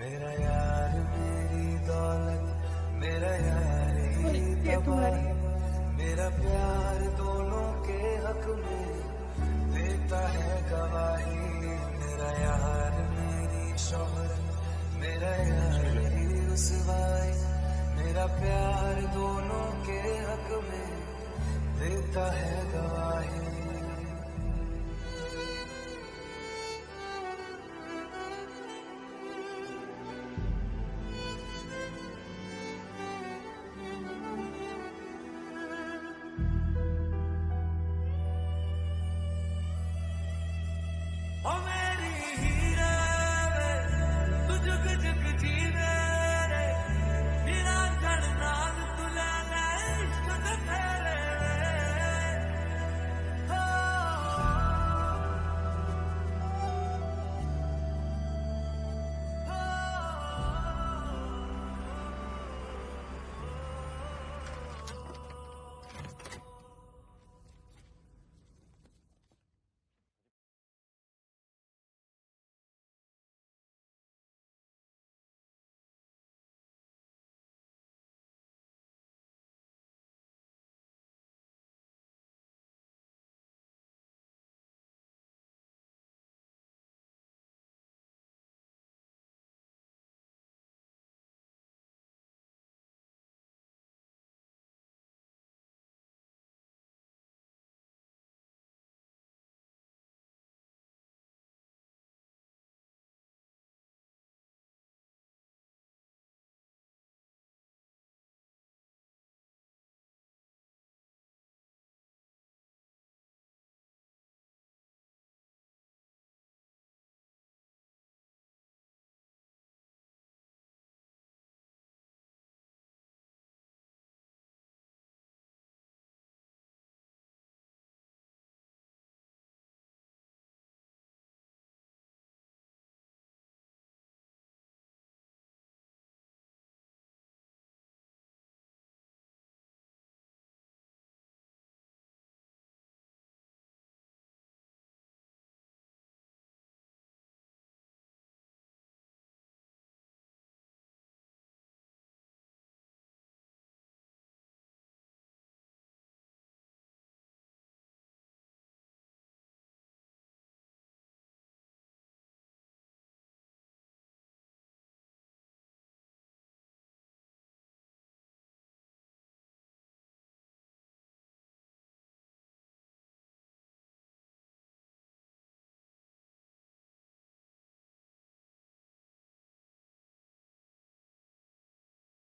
मेरा यार मेरी दौलत मेरा यार ही मेरा प्यार दोनों के हक में देता है गवाही। मेरा यार मेरी शोहरत मेरा यार ही रुसवाई मेरा प्यार दोनों के हक में देता है गवाही।